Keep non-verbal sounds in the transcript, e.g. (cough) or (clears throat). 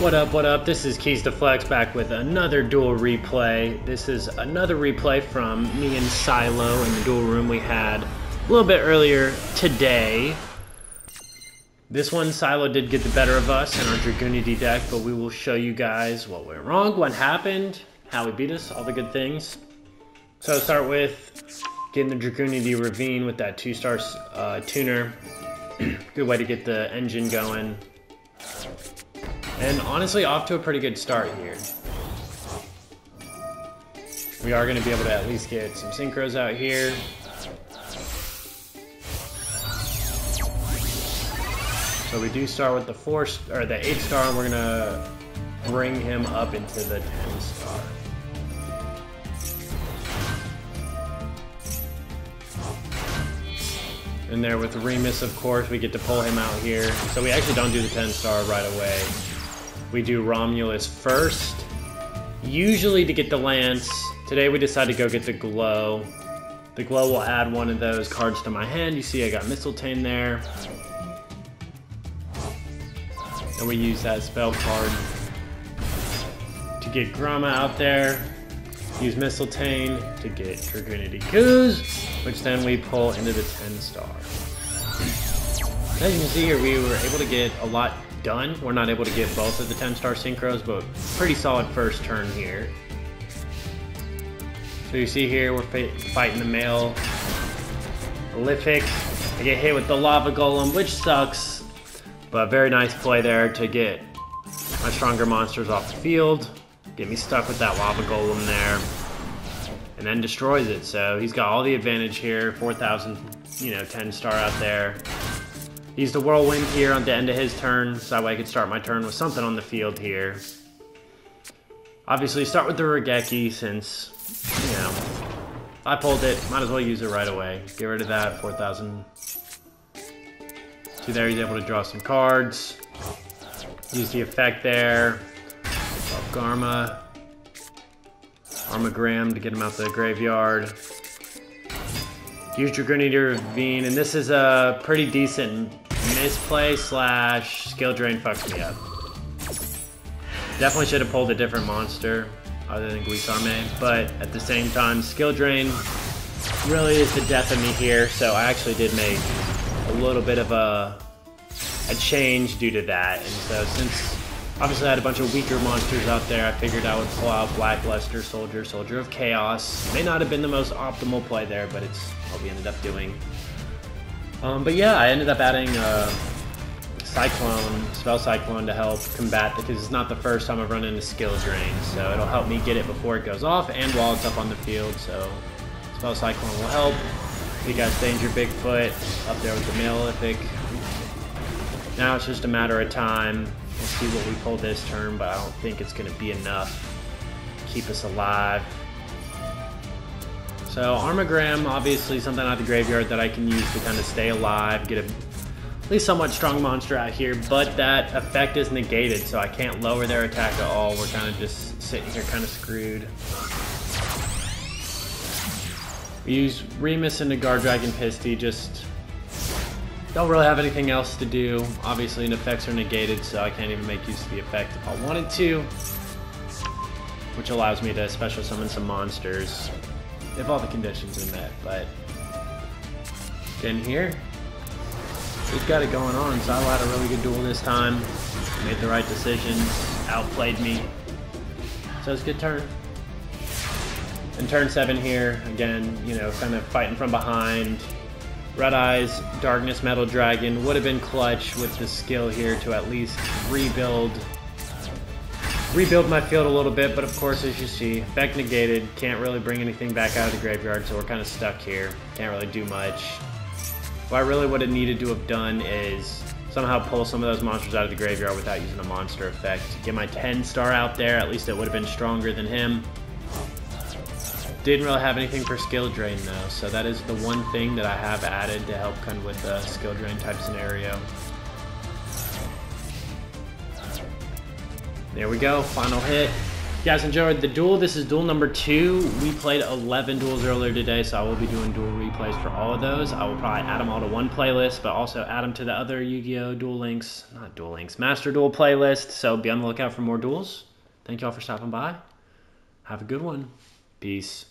What up, what up? This is Keez The Flex back with another duel replay. This is another replay from me and Sylo in the duel room we had a little bit earlier today. This one, Sylo did get the better of us in our Dragunity deck, but we will show you guys what went wrong, what happened, how he beat us, all the good things. So start with getting the Dragunity Ravine with that two-star uh, tuner. (clears throat) good way to get the engine going. And honestly, off to a pretty good start here. We are going to be able to at least get some synchros out here. So we do start with the four or the eight star, and we're gonna bring him up into the ten star. And there with Remus, of course, we get to pull him out here. So we actually don't do the 10 star right away. We do Romulus first, usually to get the Lance. Today we decided to go get the Glow. The Glow will add one of those cards to my hand. You see I got Mistletoe there. And we use that spell card to get Gromma out there. Use Mistletoe to get Dragunity Goose, which then we pull into the 10 star. As you can see here, we were able to get a lot done. We're not able to get both of the 10 star synchros, but pretty solid first turn here. So you see here, we're fighting the male Prolific. I get hit with the Lava Golem, which sucks, but very nice play there to get my stronger monsters off the field. Get me stuck with that Lava Golem there. And then destroys it, so he's got all the advantage here. 4,000, you know, 10 star out there. He's the Whirlwind here on the end of his turn, so that way I could start my turn with something on the field here. Obviously, start with the Raigeki since, you know, I pulled it, might as well use it right away. Get rid of that, 4,000. See there, he's able to draw some cards. Use the effect there. Garma. Armagram to get him out of the graveyard. Use Dragunity Ravine, and this is a pretty decent misplay slash skill drain fucks me up. Definitely should have pulled a different monster other than Guisarme, but at the same time, skill drain really is the death of me here, so I actually did make a little bit of a, a change due to that, and so since obviously I had a bunch of weaker monsters out there, I figured I would pull out Blackluster Soldier, Soldier of Chaos. May not have been the most optimal play there, but it's what we ended up doing. Um, but yeah, I ended up adding uh, Cyclone, Spell Cyclone to help combat because it's not the first time I've run into Skill Drain, so it'll help me get it before it goes off and while it's up on the field, so Spell Cyclone will help. We got Danger Bigfoot up there with the Malefic. Now it's just a matter of time. We'll see what we pull this turn, but I don't think it's going to be enough to keep us alive. So Armagram, obviously something out of the graveyard that I can use to kind of stay alive, get a at least somewhat strong monster out here, but that effect is negated, so I can't lower their attack at all. We're kind of just sitting here kind of screwed. We use Remus the Guard Dragon Pisty, just don't really have anything else to do. Obviously, the effects are negated, so I can't even make use of the effect if I wanted to, which allows me to special summon some monsters if all the conditions are met, but in here, we've got it going on. Sylo had a really good duel this time, made the right decisions, outplayed me, so it's a good turn. And turn 7 here, again, you know, kind of fighting from behind. Red Eyes, Darkness Metal Dragon would have been clutch with the skill here to at least rebuild rebuild my field a little bit, but of course, as you see, effect negated, can't really bring anything back out of the graveyard, so we're kind of stuck here. Can't really do much. What I really would have needed to have done is somehow pull some of those monsters out of the graveyard without using a monster effect. Get my 10 star out there, at least it would have been stronger than him. Didn't really have anything for skill drain though, so that is the one thing that I have added to help kind of with the skill drain type scenario. There we go, final hit. you guys enjoyed the duel. This is duel number two. We played 11 duels earlier today, so I will be doing duel replays for all of those. I will probably add them all to one playlist, but also add them to the other Yu-Gi-Oh! Duel Links, not Duel Links, Master Duel playlist. So be on the lookout for more duels. Thank you all for stopping by. Have a good one. Peace.